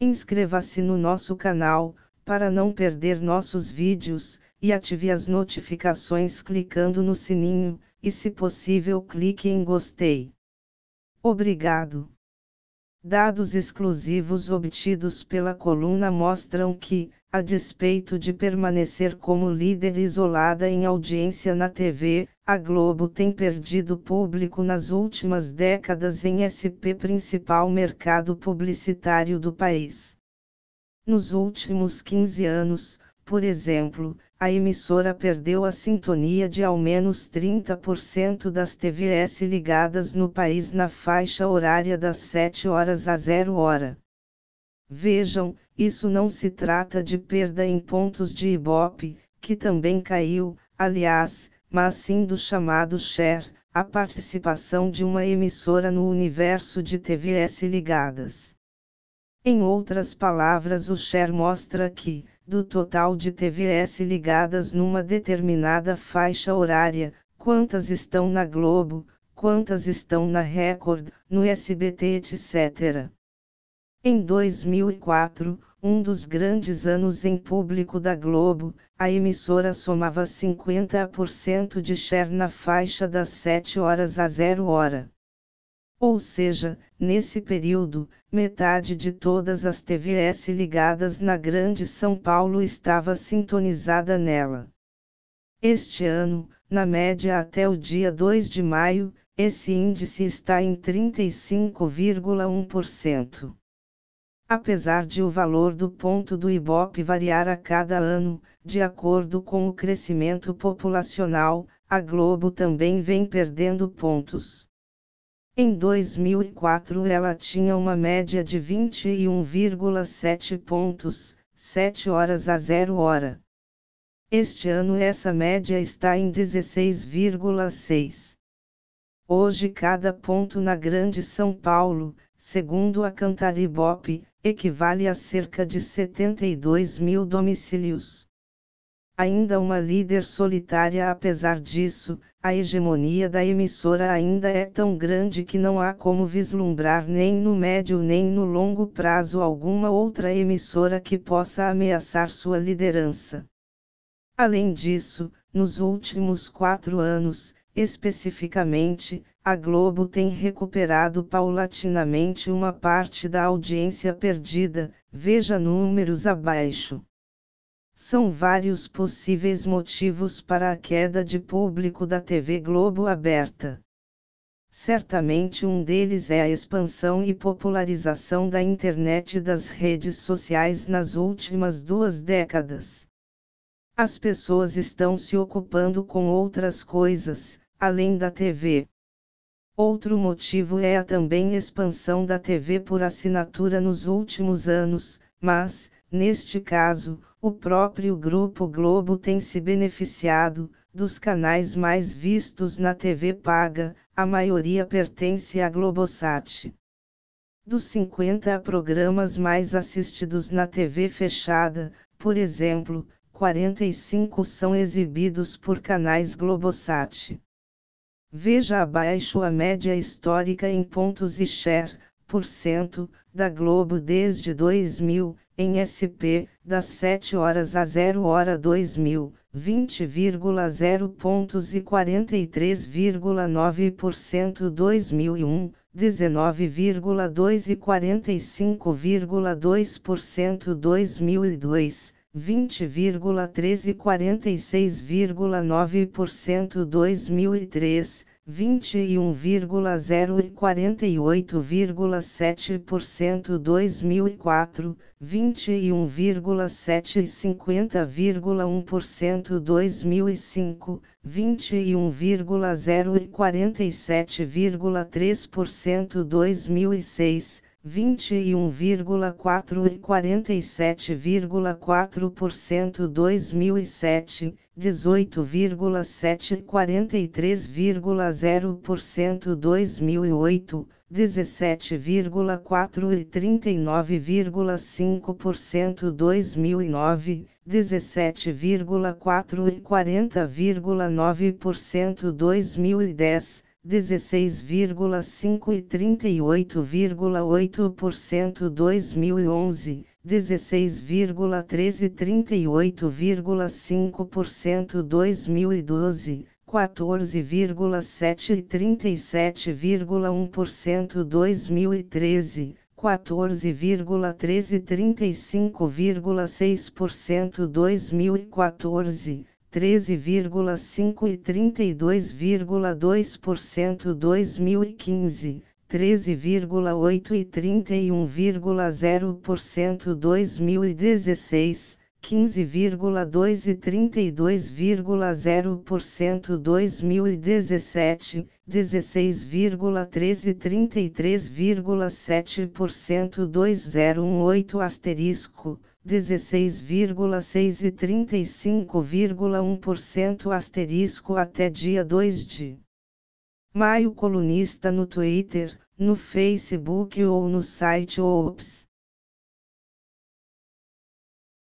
Inscreva-se no nosso canal, para não perder nossos vídeos, e ative as notificações clicando no sininho, e se possível clique em gostei. Obrigado. Dados exclusivos obtidos pela coluna mostram que, a despeito de permanecer como líder isolada em audiência na TV, a Globo tem perdido público nas últimas décadas em SP principal mercado publicitário do país. Nos últimos 15 anos, por exemplo, a emissora perdeu a sintonia de ao menos 30% das TVS ligadas no país na faixa horária das 7 horas a 0 hora. Vejam, isso não se trata de perda em pontos de Ibope, que também caiu, aliás, mas sim do chamado share, a participação de uma emissora no universo de TVS ligadas. Em outras palavras, o share mostra que, do total de TVS ligadas numa determinada faixa horária, quantas estão na Globo, quantas estão na Record, no SBT, etc. Em 2004, um dos grandes anos em público da Globo, a emissora somava 50% de share na faixa das 7 horas a 0 hora. Ou seja, nesse período, metade de todas as TVS ligadas na Grande São Paulo estava sintonizada nela. Este ano, na média até o dia 2 de maio, esse índice está em 35,1%. Apesar de o valor do ponto do Ibope variar a cada ano, de acordo com o crescimento populacional, a Globo também vem perdendo pontos. Em 2004 ela tinha uma média de 21,7 pontos, 7 horas a 0 hora. Este ano essa média está em 16,6. Hoje cada ponto na Grande São Paulo, segundo a Cantaribope, equivale a cerca de 72 mil domicílios ainda uma líder solitária. Apesar disso, a hegemonia da emissora ainda é tão grande que não há como vislumbrar nem no médio nem no longo prazo alguma outra emissora que possa ameaçar sua liderança. Além disso, nos últimos quatro anos, especificamente, a Globo tem recuperado paulatinamente uma parte da audiência perdida, veja números abaixo. São vários possíveis motivos para a queda de público da TV Globo aberta. Certamente um deles é a expansão e popularização da internet e das redes sociais nas últimas duas décadas. As pessoas estão se ocupando com outras coisas, além da TV. Outro motivo é a também expansão da TV por assinatura nos últimos anos, mas, neste caso, o próprio Grupo Globo tem se beneficiado, dos canais mais vistos na TV paga, a maioria pertence à Globosat. Dos 50 programas mais assistidos na TV fechada, por exemplo, 45 são exibidos por canais Globosat. Veja abaixo a média histórica em pontos e share, por cento, da Globo desde 2000, em SP, das 7 horas a 0 hora 2000, 20,0 pontos e 43,9% 2001, 19,2 e 45,2% 2002, 20,13 e 46,9% 2003, 21,0 e 48,7% 2004, 21,7 e 50,1% 2005, 21,0 e 47,3% 2006, 21,4 e 47,4% 2007, 18,7 e 43,0% 2008, 17,4 e 39,5% 2009, 17,4 e 40,9% 2010, 16,5 e 38,8% 2011, 16,13 e 38,5% 2012, 14,7 e 37,1% 2013, 14,13 e 35,6% 2014, 13,5 e 32,2% 2015, 13,8 e 31,0% 2016, 15,2 e 32,0% 2017, 16,13 e 33,7% 2018 asterisco 16,6 e 35,1% asterisco até dia 2 de maio colunista no Twitter, no Facebook ou no site Ops.